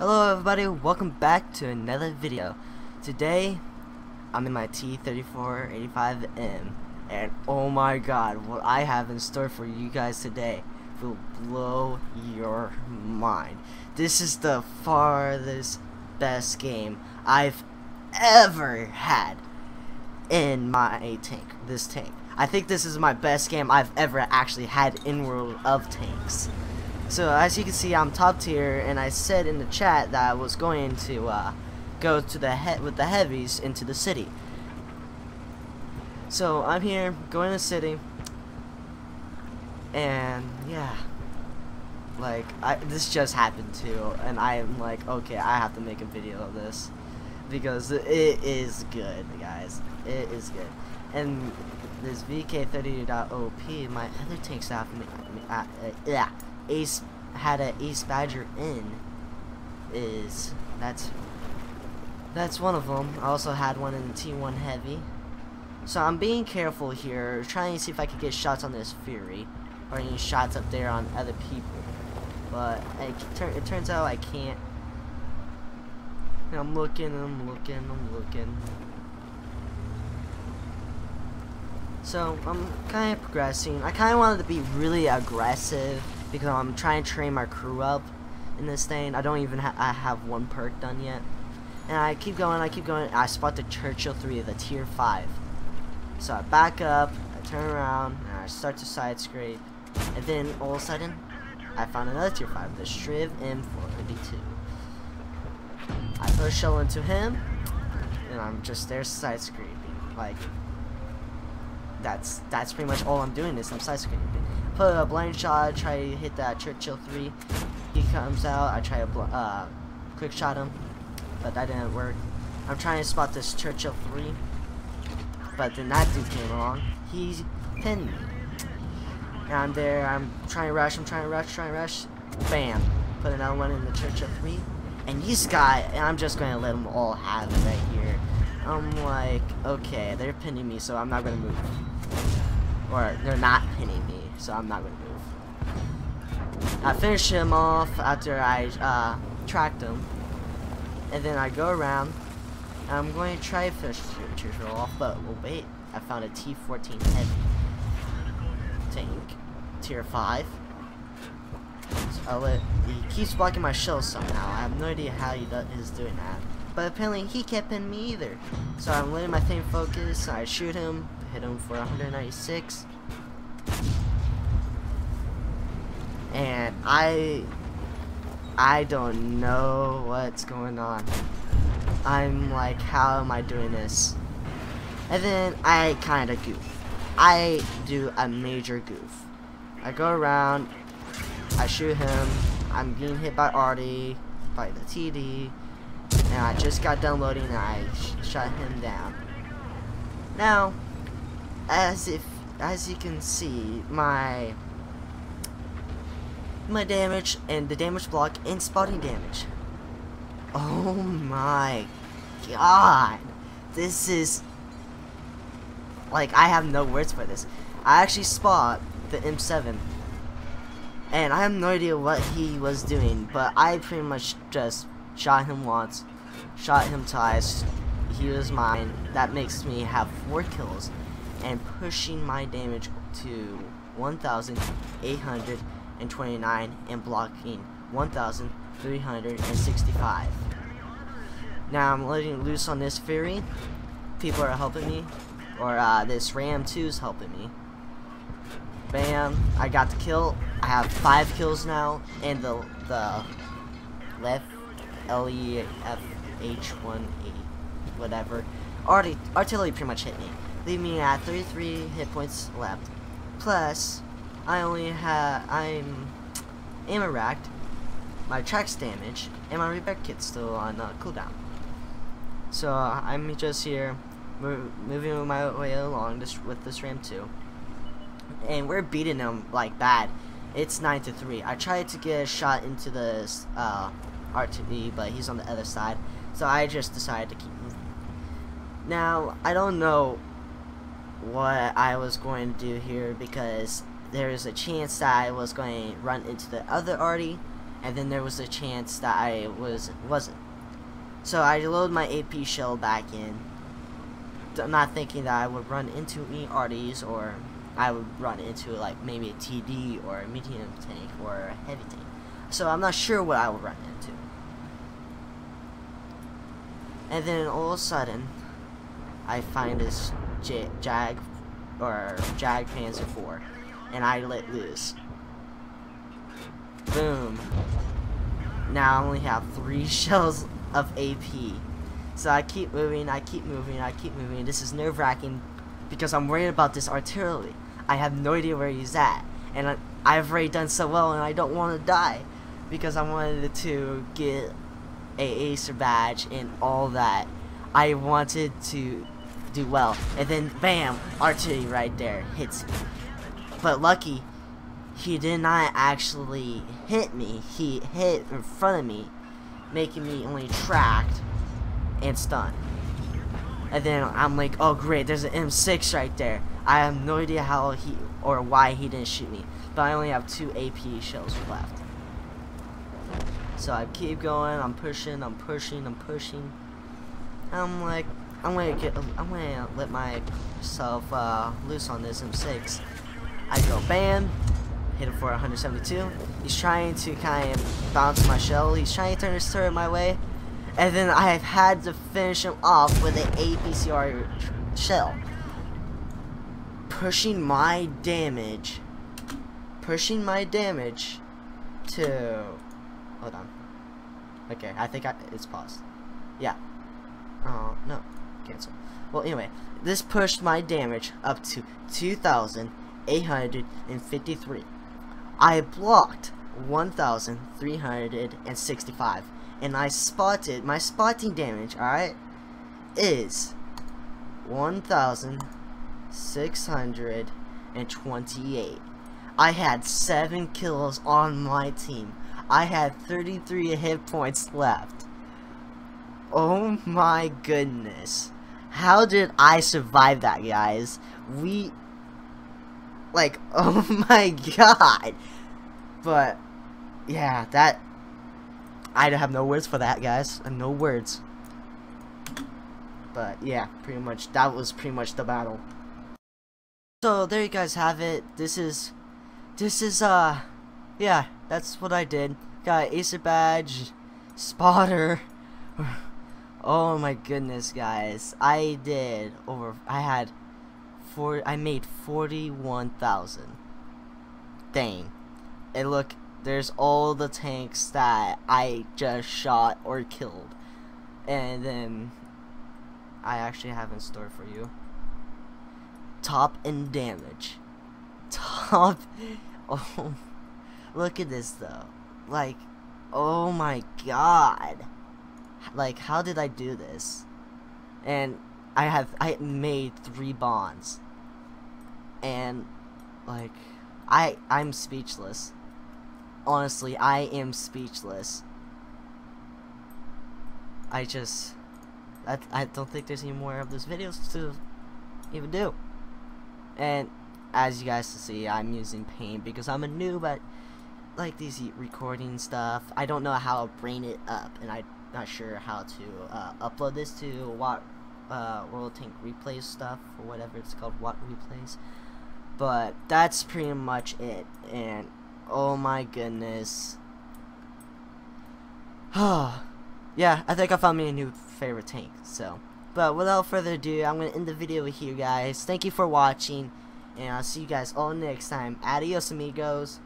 Hello everybody, welcome back to another video. Today, I'm in my T3485M, and oh my god, what I have in store for you guys today will blow your mind. This is the farthest best game I've ever had in my tank, this tank. I think this is my best game I've ever actually had in World of Tanks. So as you can see, I'm top tier, and I said in the chat that I was going to uh, go to the he with the heavies into the city. So I'm here, going to the city, and yeah, like I, this just happened too, and I am like, okay, I have to make a video of this because it is good, guys. It is good, and this VK30.OP, my other tank uh, uh, yeah Ace had an Ace Badger in is that's that's one of them. I also had one in the T1 Heavy. So I'm being careful here, trying to see if I could get shots on this Fury, or any shots up there on other people. But it, it turns out I can't. I'm looking, I'm looking, I'm looking. So I'm kind of progressing. I kind of wanted to be really aggressive because I'm trying to train my crew up in this thing. I don't even ha I have one perk done yet. And I keep going, I keep going. I spot the Churchill 3, the tier 5. So I back up, I turn around, and I start to side scrape. And then all of a sudden, I found another tier 5, the Shriv M4A2. I put a shell into him, and I'm just there side scraping. Like, that's that's pretty much all I'm doing is I'm side scraping put a blind shot, try to hit that Churchill 3. He comes out, I try to uh, quick shot him, but that didn't work. I'm trying to spot this Churchill 3, but then that dude came along. He pinned me. And I'm there, I'm trying to rush, I'm trying to rush, trying to rush. Bam. Put another one in the Churchill 3. And this guy, and I'm just going to let them all have it right here. I'm like, okay, they're pinning me, so I'm not going to move. Or, they're not pinning me so I'm not going to move. I finish him off after I uh, tracked him, and then I go around, I'm going to try to finish Churchill off, but well, wait, I found a T-14 heavy tank, tier 5. So he keeps blocking my shells somehow. I have no idea how he is doing that. But apparently he can't pin me either. So I'm letting my thing focus. I shoot him, hit him for 196 and I I don't know what's going on. I'm like, how am I doing this? And then I kind of goof. I do a major goof. I go around, I shoot him, I'm being hit by Artie, by the TD, and I just got done loading and I sh shut him down. Now, as if, as you can see, my my damage and the damage block and spotting damage. Oh my god. This is like I have no words for this. I actually spot the M7 and I have no idea what he was doing, but I pretty much just shot him once, shot him twice, he was mine. That makes me have 4 kills and pushing my damage to 1,800 and 29 and blocking 1,365. Now I'm letting loose on this Fury. People are helping me. Or uh, this Ram 2 is helping me. Bam. I got the kill. I have five kills now. And the, the left L-E-F-H-1-A whatever. Already, artillery pretty much hit me. Leave me at 33 hit points left. Plus, I only have I'm ammo racked, my tracks damage, and my repair kit's still on uh, cooldown. So uh, I'm just here, moving my way along this with this ramp too. and we're beating them like bad. It's nine to three. I tried to get a shot into the uh, RTB, but he's on the other side, so I just decided to keep moving. Now I don't know what I was going to do here because there's a chance that I was going to run into the other Artie, and then there was a chance that I was wasn't. So I load my AP shell back in, not thinking that I would run into ERDs or I would run into like maybe a TD or a medium tank or a heavy tank. So I'm not sure what I would run into. And then all of a sudden, I find this Jag or Jagdpanzer 4, and I let loose. Boom. Now I only have three shells of AP. So I keep moving, I keep moving, I keep moving. This is nerve wracking because I'm worried about this artillery. I have no idea where he's at. And I, I've already done so well and I don't want to die. Because I wanted to get a Acer badge and all that. I wanted to do well. And then bam, artillery right there hits me. But lucky, he did not actually hit me. He hit in front of me, making me only tracked and stunned. And then I'm like, oh great, there's an M6 right there. I have no idea how he or why he didn't shoot me. But I only have two AP shells left. So I keep going, I'm pushing, I'm pushing, I'm pushing. I'm like, I'm gonna get, I'm gonna let myself uh, loose on this M6. I go bam, hit him for 172. He's trying to kind of bounce my shell. He's trying to turn his turret my way. And then I have had to finish him off with an APCR shell. Pushing my damage. Pushing my damage to... Hold on. Okay, I think I, it's paused. Yeah. Oh, no. Cancel. Well, anyway, this pushed my damage up to 2,853. I blocked 1,365 and I spotted my spotting damage, alright, is 1,628. I had 7 kills on my team. I had 33 hit points left. Oh my goodness. How did I survive that, guys? We... Like, oh my god. But, yeah, that I have no words for that, guys. No words. But yeah, pretty much that was pretty much the battle. So there you guys have it. This is, this is uh, yeah, that's what I did. Got Acer badge, spotter. oh my goodness, guys! I did over. I had four. I made forty-one thousand. Dang. And look, there's all the tanks that I just shot or killed. And then I actually have in store for you. Top and damage. Top Oh look at this though. Like oh my god. Like how did I do this? And I have I made three bonds. And like I I'm speechless honestly, I am speechless. I just, I, I don't think there's any more of those videos to even do. And as you guys can see, I'm using Paint because I'm a noob at like these recording stuff. I don't know how to bring it up, and I'm not sure how to uh, upload this to what uh, World Tank Replays stuff or whatever it's called, what replays. But that's pretty much it, and Oh my goodness. yeah, I think I found me a new favorite tank, so. But without further ado, I'm going to end the video here, guys. Thank you for watching, and I'll see you guys all next time. Adios, amigos.